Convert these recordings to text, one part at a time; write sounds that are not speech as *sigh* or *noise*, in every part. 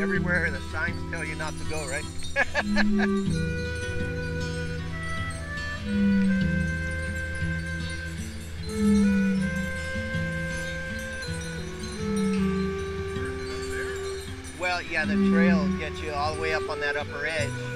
everywhere the signs tell you not to go, right? *laughs* well, yeah, the trail gets you all the way up on that upper edge.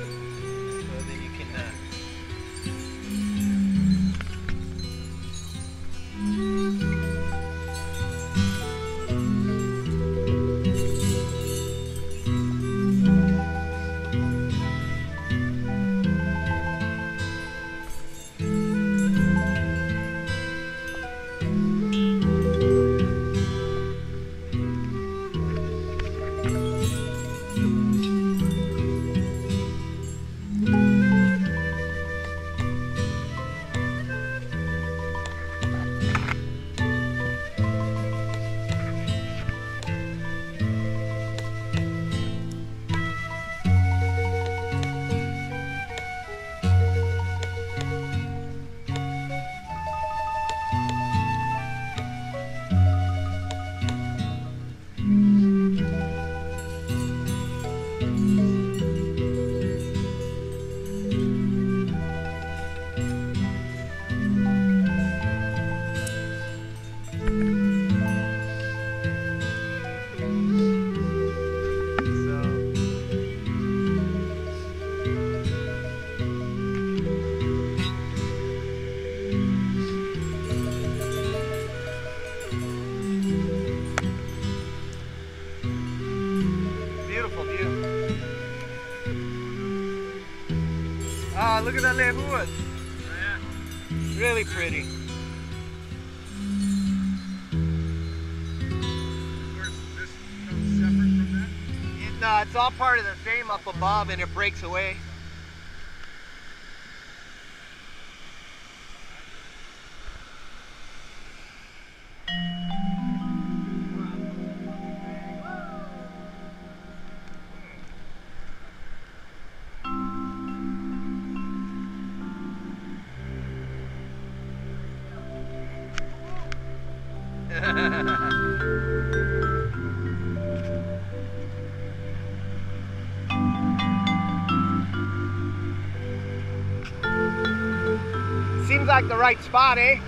Look at that neighborhood. Really pretty. It, no, it's all part of the same up above and it breaks away. Seems like the right spot, eh?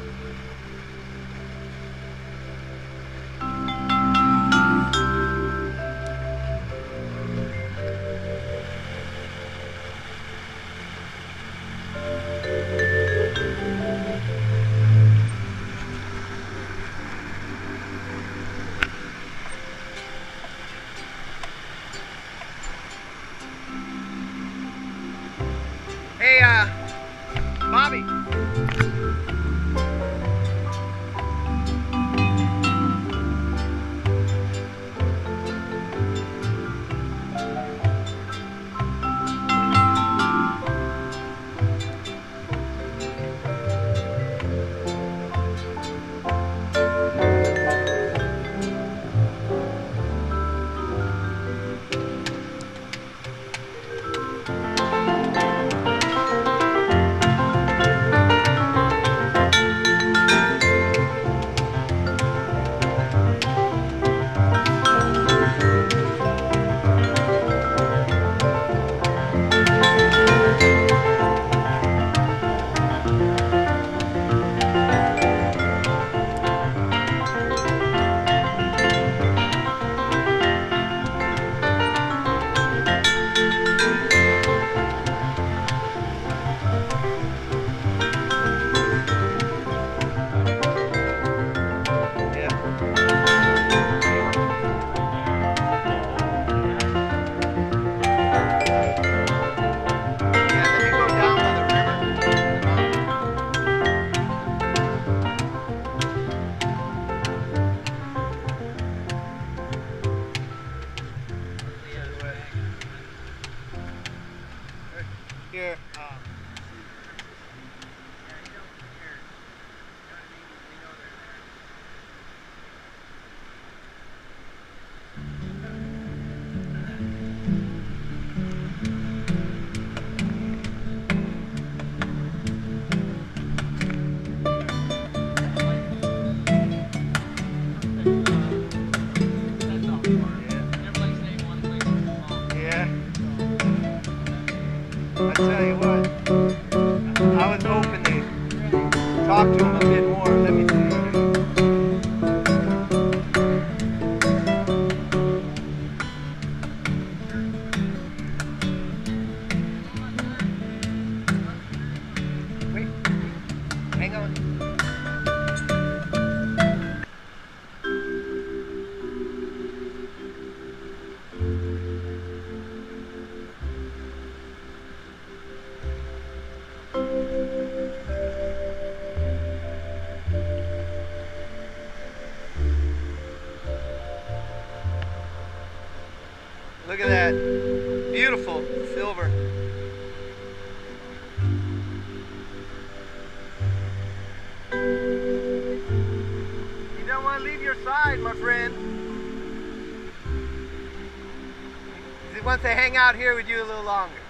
Look at that. Beautiful silver. You don't want to leave your side, my friend. He wants to hang out here with you a little longer.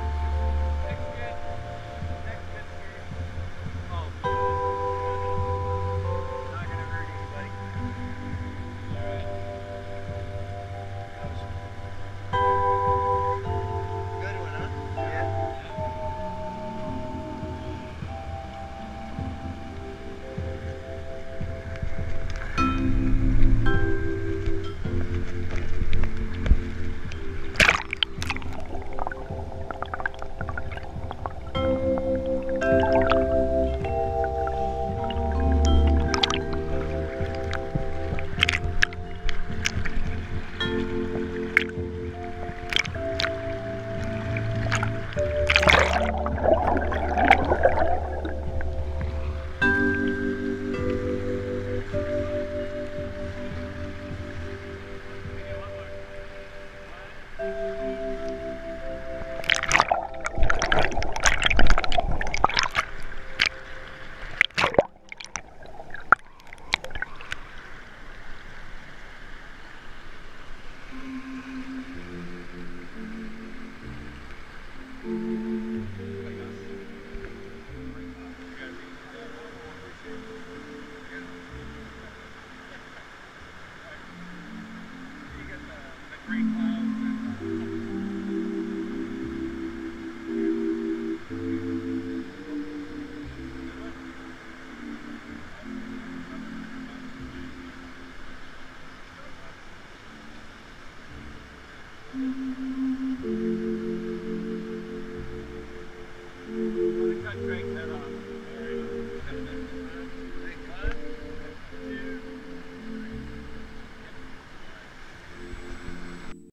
Mm-hmm.